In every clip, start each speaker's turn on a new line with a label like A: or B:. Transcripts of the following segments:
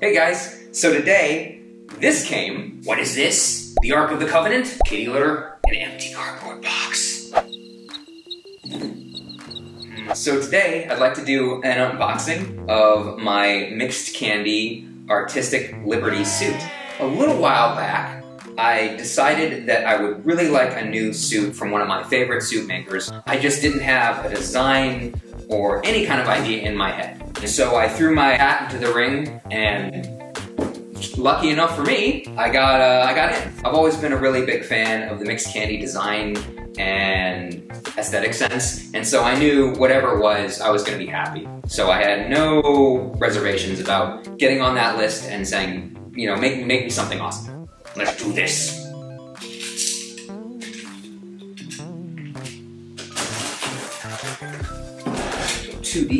A: Hey guys, so today, this came. What is this? The Ark of the Covenant? Kitty litter? An empty cardboard box. So today, I'd like to do an unboxing of my Mixed Candy Artistic Liberty suit. A little while back, I decided that I would really like a new suit from one of my favorite suit makers. I just didn't have a design or any kind of idea in my head. So I threw my hat into the ring and lucky enough for me, I got uh, I got in. I've always been a really big fan of the mixed candy design and aesthetic sense, and so I knew whatever it was, I was going to be happy. So I had no reservations about getting on that list and saying, you know, make make me something awesome. Let's do this. Too.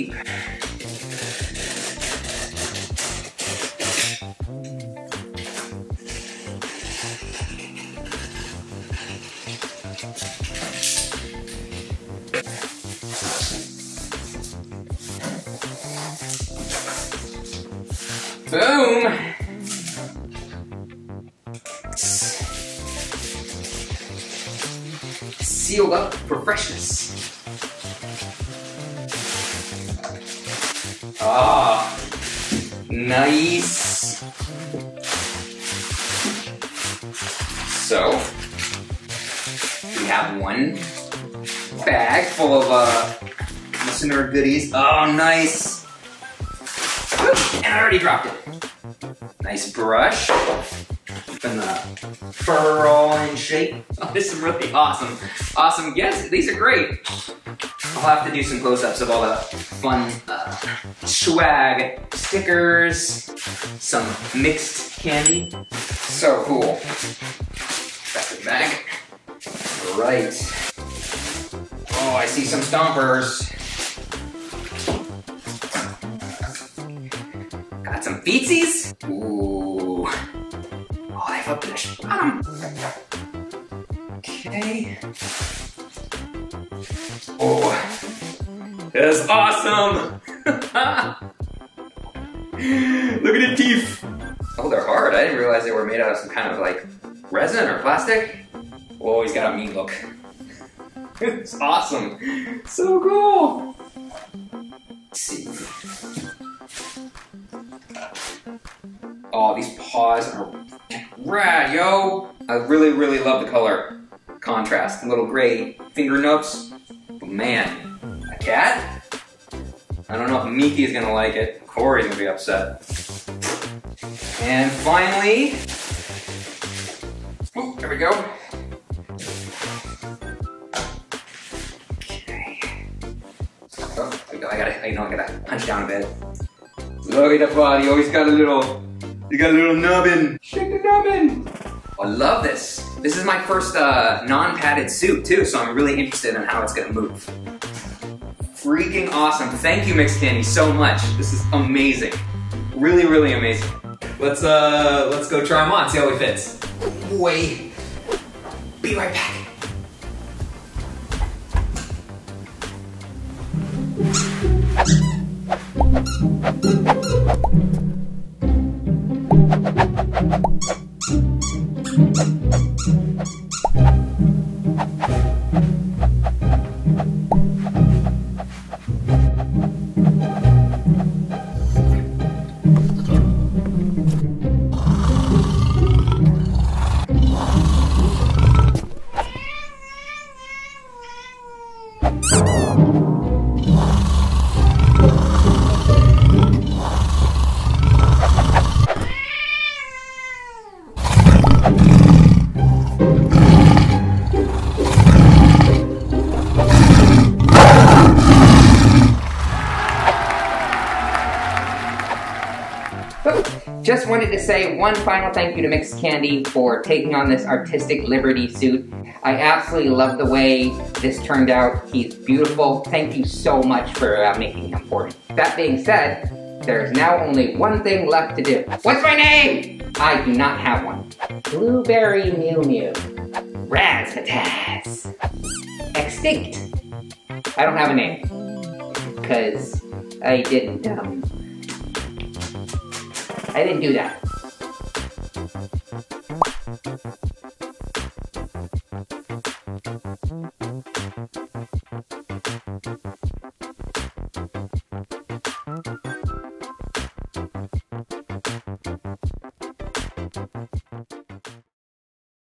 A: Boom! Sealed up for freshness. Ah, nice. So, we have one bag full of uh, listener goodies. Oh, nice. And I already dropped it. Nice brush. Keeping the fur all in shape. Oh, this is really awesome. Awesome Yes, These are great. I'll have to do some close-ups of all the fun uh, swag, stickers, some mixed candy. So cool. Back bag. Right. Oh, I see some stompers. Some feetsies. Ooh. Oh, I have a blush bottom. Okay. Oh, that's awesome. Look at the teeth. Oh, they're hard. I didn't realize they were made out of some kind of like resin or plastic. Oh, he's got a mean look. it's awesome. So cool. Let's see. Oh, these paws are rad, yo! I really, really love the color contrast. Little gray finger nooks. But man, a cat? I don't know if Miki is gonna like it. Corey's gonna be upset. And finally, oh, there we go. Okay. Oh, I gotta, I know I gotta punch down a bit. Look at the body, oh, he's got a little, he got a little nubbin. Shake the nubbin. I love this. This is my first uh, non-padded suit too, so I'm really interested in how it's gonna move. Freaking awesome. Thank you, Mixed Candy, so much. This is amazing. Really, really amazing.
B: Let's uh, let's go try them on, see how he fits.
A: Wait. Be right back. Just wanted to say one final thank you to Mixed Candy for taking on this artistic Liberty suit. I absolutely love the way this turned out. He's beautiful. Thank you so much for uh, making him for me. That being said, there's now only one thing left to do. What's my name? I do not have one. Blueberry Mew Mew. Razzmatazz. Extinct. I don't have a name. Because I didn't, um,
C: I didn't do that.